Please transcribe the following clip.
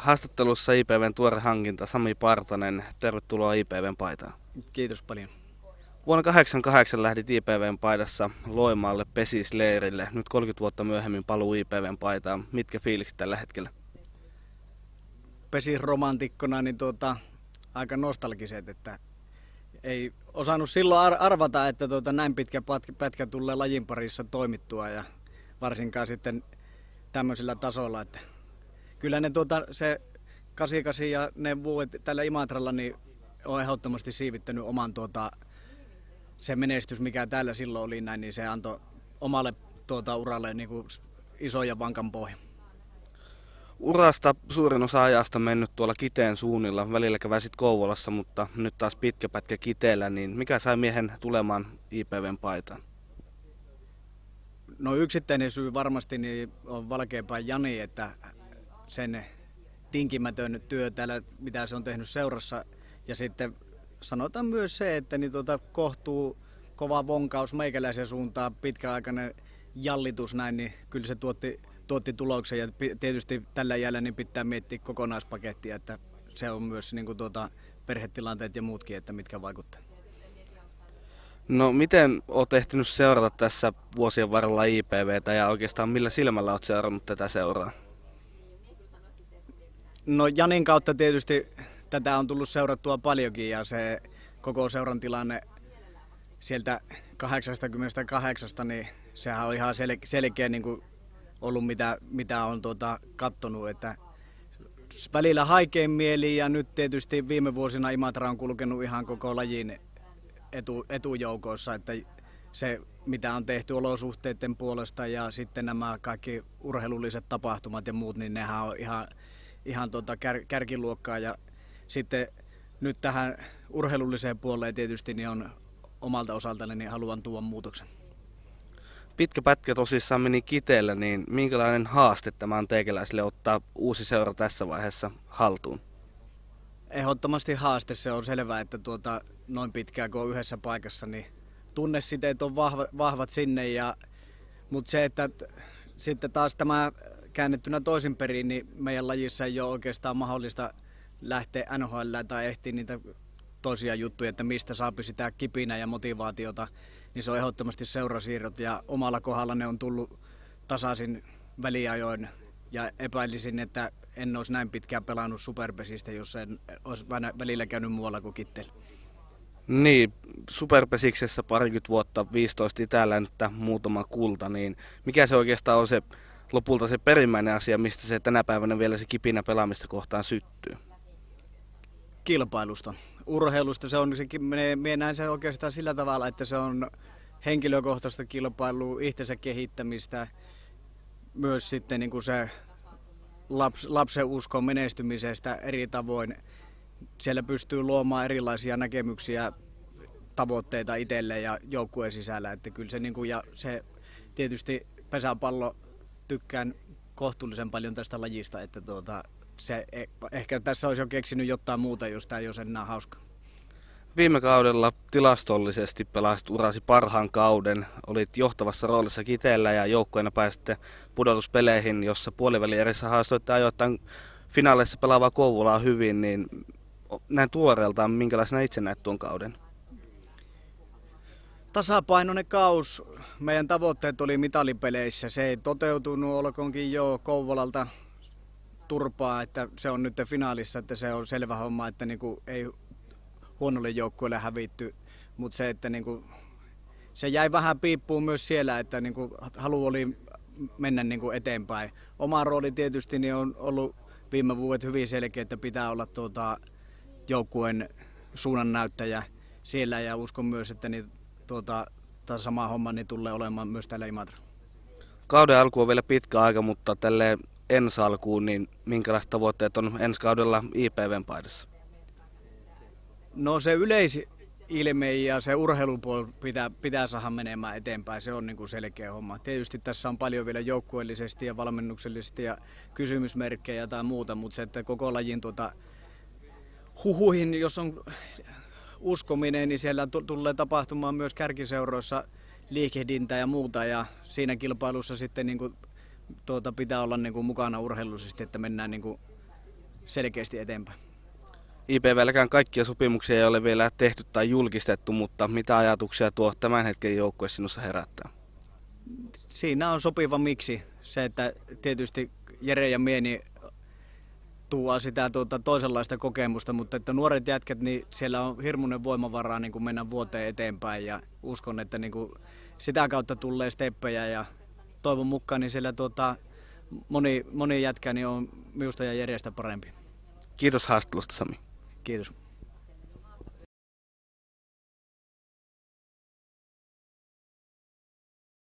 Haastattelussa IPVn tuore hankinta Sami Partanen. Tervetuloa IPVn paitaan. Kiitos paljon. Vuonna 1988 lähdit IPVn paidassa Loimaalle pesisleirille. Nyt 30 vuotta myöhemmin paluu IPVn paitaan. Mitkä fiilikset tällä hetkellä? Pesisromantikkona niin tuota, aika nostalgiset, että ei osannut silloin arvata, että tuota, näin pitkä pätkä tulee lajin parissa toimittua ja varsinkaan sitten tämmöisillä tasoilla, että kyllä ne tuota, se 88 ja ne vuodet tällä Imatralla niin on ehdottomasti siivittänyt oman tuota, se menestys, mikä täällä silloin oli näin, niin se antoi omalle tuota, uralle niin kuin iso ja vankan pohja. Urasta suurin osa ajasta mennyt tuolla Kiteen suunnilla. Välillä käväsit Kouvolassa, mutta nyt taas pitkä pätkä Kiteellä. Niin mikä sai miehen tulemaan IPVn paitaan? No yksittäinen syy varmasti niin on Valkeapään Jani, että sen tinkimätön työ täällä, mitä se on tehnyt seurassa. Ja sitten sanotaan myös se, että niin tuota, kohtuu kova vonkaus meikäläisen suuntaan, pitkäaikainen jallitus näin, niin kyllä se tuotti, tuotti tuloksen. Ja tietysti tällä jäljellä niin pitää miettiä kokonaispakettia, että se on myös niin kuin tuota, perhetilanteet ja muutkin, että mitkä vaikuttavat. No miten olet ehtinyt seurata tässä vuosien varrella IPVtä ja oikeastaan millä silmällä olet seurannut tätä seuraa? No Janin kautta tietysti tätä on tullut seurattua paljonkin ja se koko seuran tilanne sieltä 88, niin sehän on ihan sel- selkeä niin kuin ollut mitä, mitä on tuota, kattonut, että välillä haikein mieli ja nyt tietysti viime vuosina Imatra on kulkenut ihan koko lajin etu, etujoukoissa, että se mitä on tehty olosuhteiden puolesta ja sitten nämä kaikki urheilulliset tapahtumat ja muut, niin nehän on ihan, ihan tuota kär, kärkiluokkaa ja sitten nyt tähän urheilulliseen puoleen tietysti niin on omalta osaltani niin haluan tuoda muutoksen. Pitkä pätkä tosissaan meni kiteellä, niin minkälainen haaste tämä on teikäläisille ottaa uusi seura tässä vaiheessa haltuun? Ehdottomasti haaste, se on selvää, että tuota, noin pitkään kun on yhdessä paikassa, niin tunnesiteet on vahva, vahvat sinne. Ja, mutta se, että sitten taas tämä käännettynä toisinperin, niin meidän lajissa ei ole oikeastaan mahdollista lähteä NHL tai ehtiä niitä toisia juttuja, että mistä saapi sitä kipinä ja motivaatiota, niin se on ehdottomasti seurasiirrot ja omalla kohdalla ne on tullut tasaisin väliajoin ja epäilisin, että en olisi näin pitkään pelannut superpesistä, jos en olisi välillä käynyt muualla kuin Kittel. Niin, superpesiksessä parikymmentä vuotta, 15 että muutama kulta, niin mikä se oikeastaan on se lopulta se perimmäinen asia, mistä se tänä päivänä vielä se kipinä pelaamista kohtaan syttyy? kilpailusta, urheilusta. Se on, se, minä näen sen oikeastaan sillä tavalla, että se on henkilökohtaista kilpailua, itsensä kehittämistä, myös sitten niin kuin se laps, lapsen uskon menestymisestä eri tavoin. Siellä pystyy luomaan erilaisia näkemyksiä, tavoitteita itselle ja joukkueen sisällä. Että kyllä se, niin kuin, ja se tietysti pesäpallo tykkään kohtuullisen paljon tästä lajista, että tuota, se, e, ehkä tässä olisi jo keksinyt jotain muuta, jos tämä ei olisi enää hauska. Viime kaudella tilastollisesti pelasit urasi parhaan kauden. Olit johtavassa roolissa Kiteellä ja joukkueena pääsitte pudotuspeleihin, jossa puolivälierissä haastoitte ajoittain finaaleissa pelaavaa Kouvolaa hyvin, niin näin tuoreeltaan, minkälaisena itse näet tuon kauden? Tasapainoinen kaus. Meidän tavoitteet oli mitalipeleissä. Se ei toteutunut, olkoonkin jo Kouvolalta turpaa, että se on nyt finaalissa, että se on selvä homma, että niinku ei huonolle joukkueelle hävitty, mutta se, että niinku, se jäi vähän piippuun myös siellä, että niinku halu oli mennä niinku eteenpäin. Oma rooli tietysti niin on ollut viime vuodet hyvin selkeä, että pitää olla tuota, joukkueen suunnannäyttäjä siellä ja uskon myös, että niin, tuota, sama homma niin tulee olemaan myös täällä Imatra. Kauden alku on vielä pitkä aika, mutta tälle ensi alkuun, niin minkälaiset tavoitteet on ensi kaudella IPVn paidassa? No se yleisilme ja se urheilupuoli pitää, pitää saada menemään eteenpäin, se on niin kuin selkeä homma. Tietysti tässä on paljon vielä joukkueellisesti ja valmennuksellisesti ja kysymysmerkkejä tai muuta, mutta se, että koko lajin tuota, huhuihin, jos on uskominen, niin siellä tulee tapahtumaan myös kärkiseuroissa liikehdintä ja muuta ja siinä kilpailussa sitten niin kuin tuota, pitää olla niin kuin mukana urheilullisesti, että mennään niin kuin selkeästi eteenpäin. IPVlläkään kaikkia sopimuksia ei ole vielä tehty tai julkistettu, mutta mitä ajatuksia tuo tämän hetken joukkue sinussa herättää? Siinä on sopiva miksi. Se, että tietysti Jere ja Mieni tuo sitä tuota, toisenlaista kokemusta, mutta että nuoret jätkät, niin siellä on hirmuinen voimavaraa niin kuin mennä vuoteen eteenpäin ja uskon, että niin kuin sitä kautta tulee steppejä ja toivon mukaan niin siellä tuota, moni, moni jätkä niin on minusta ja Jerestä parempi. Kiitos haastattelusta Sami. Kiitos.